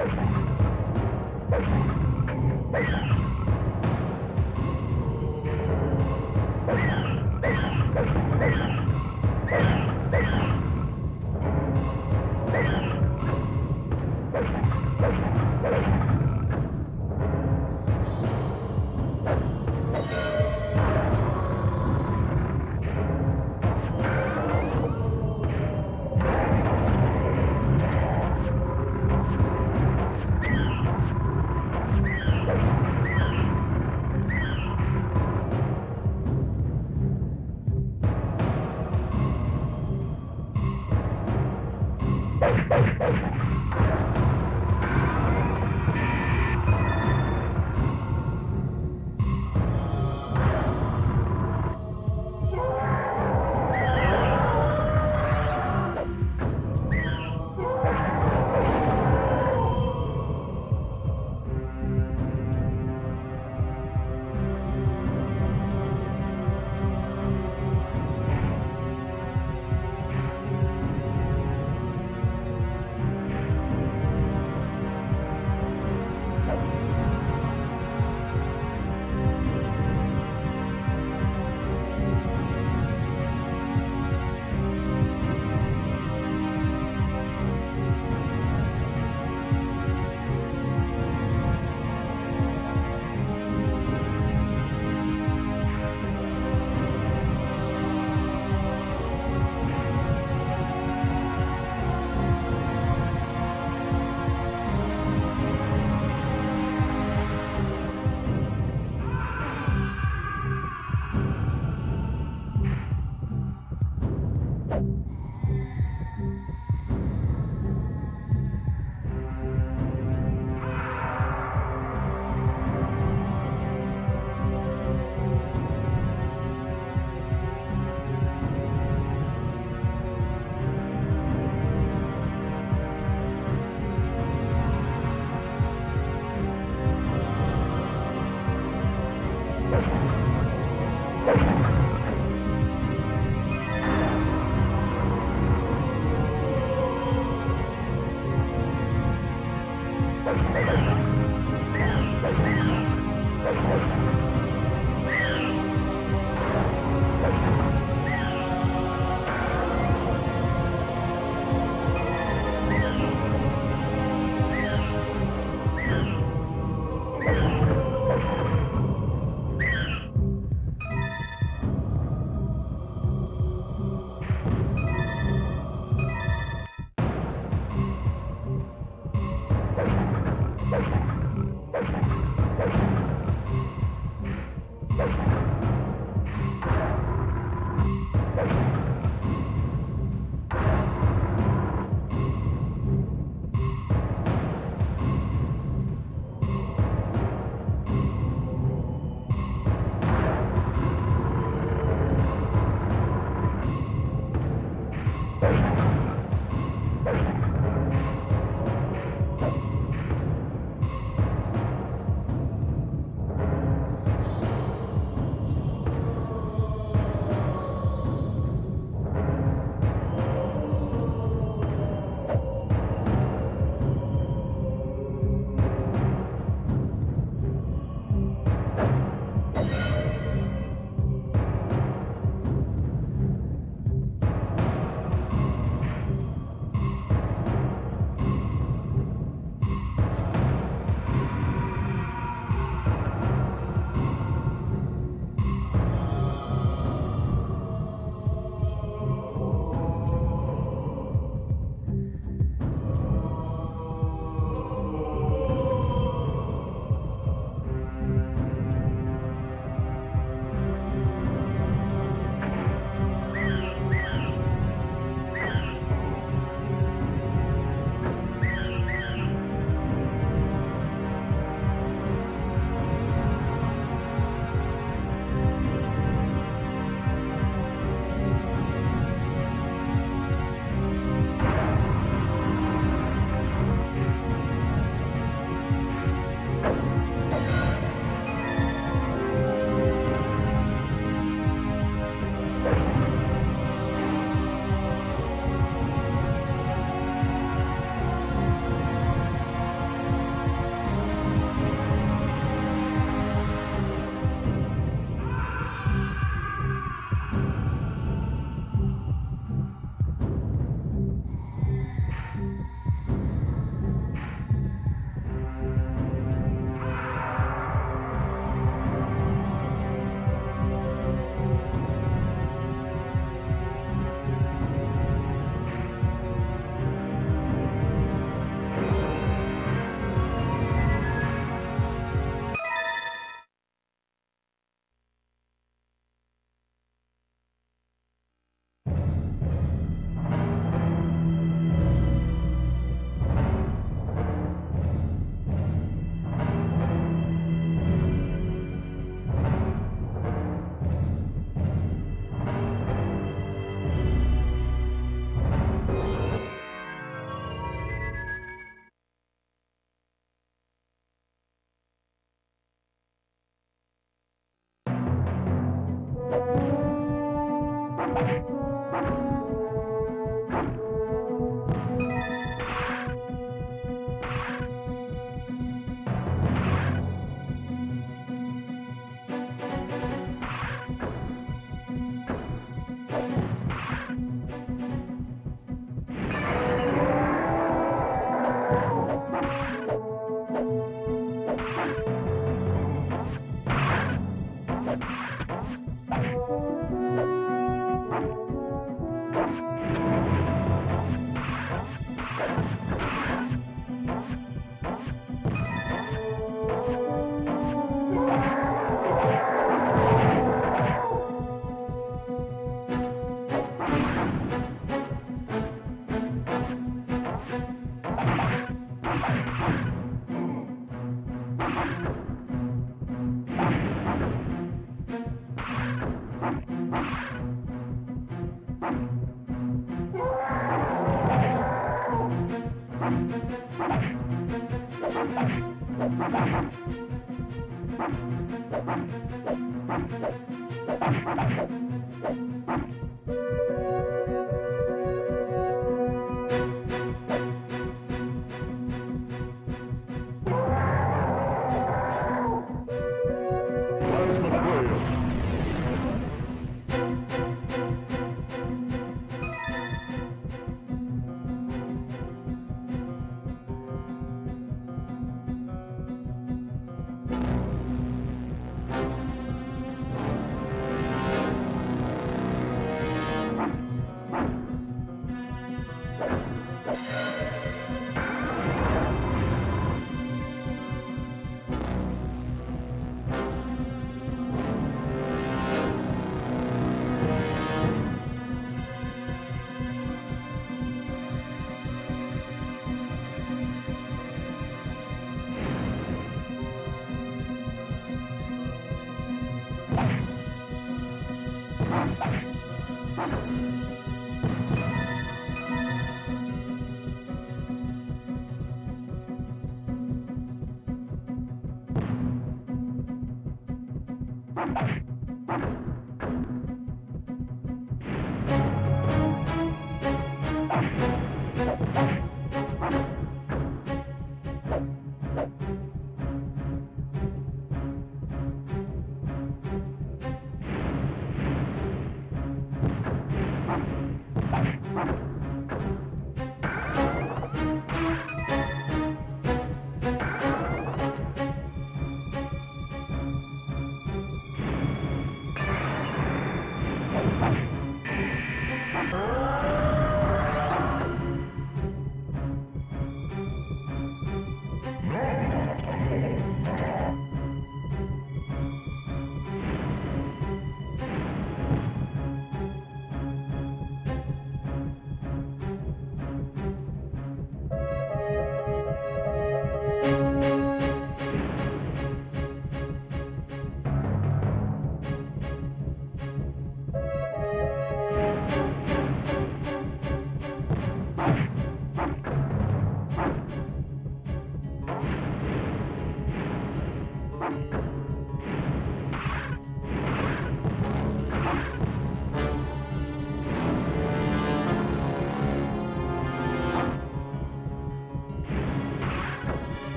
Thank Thank you. you.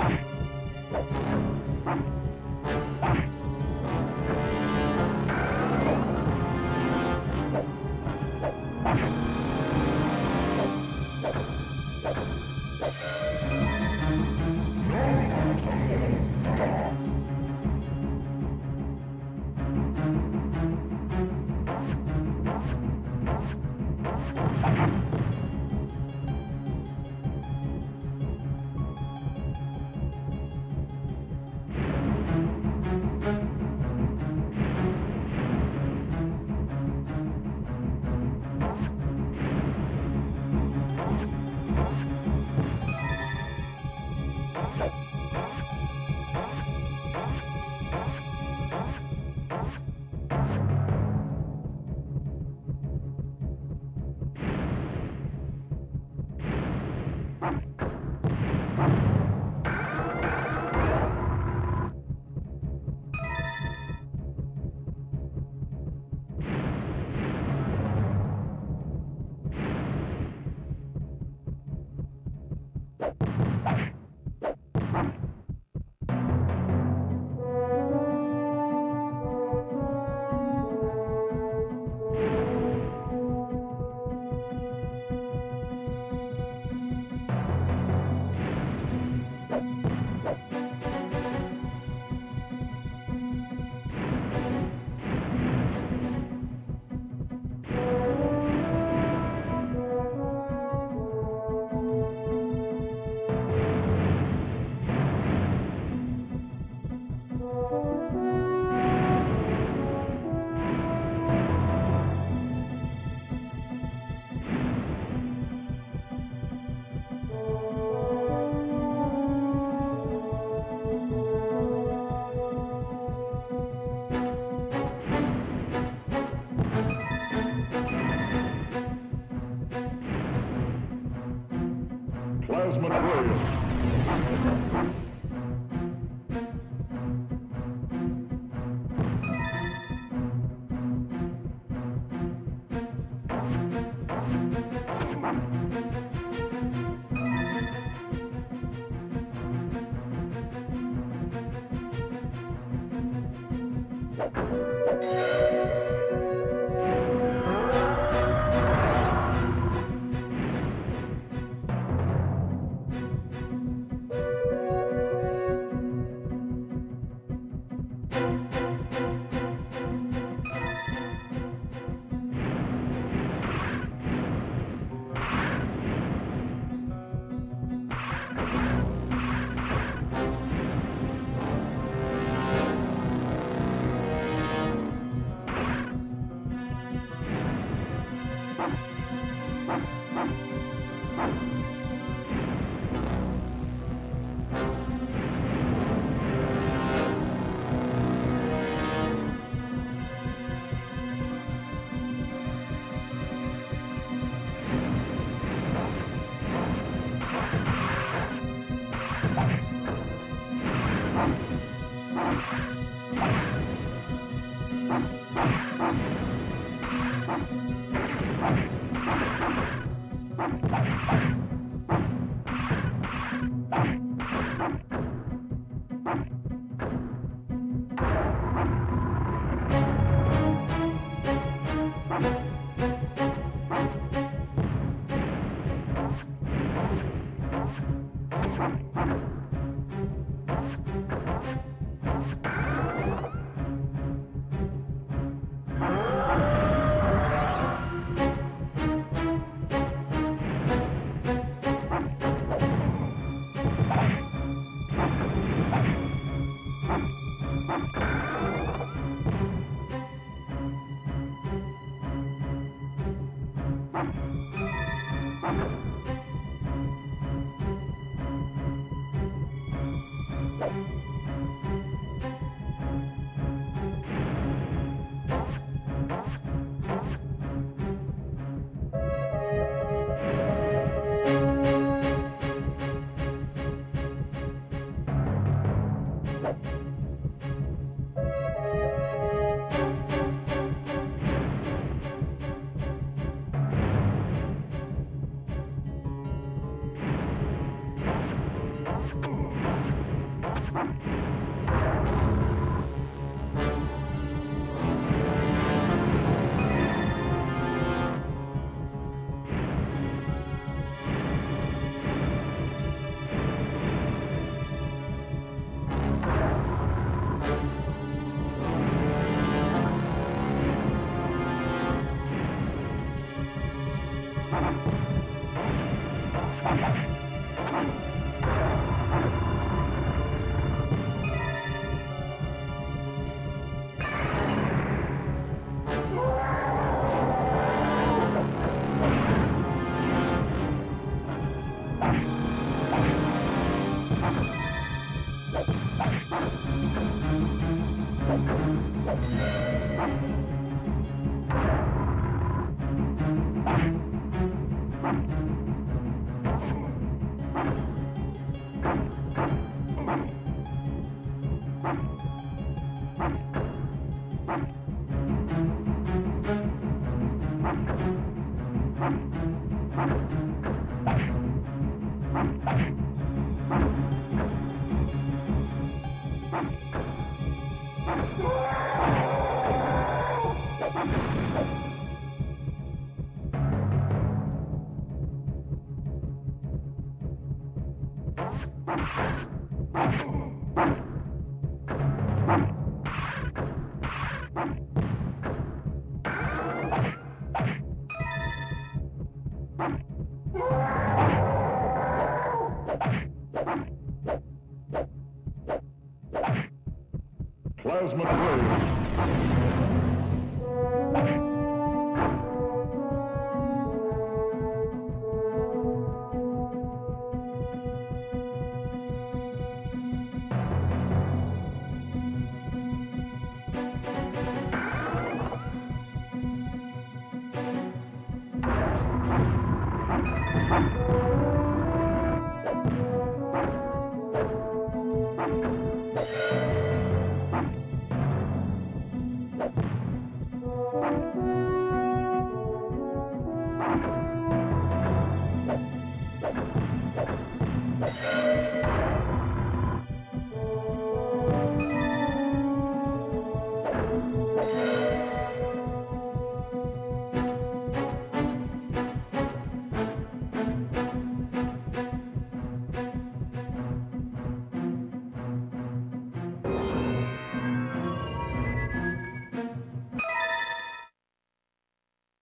back. off.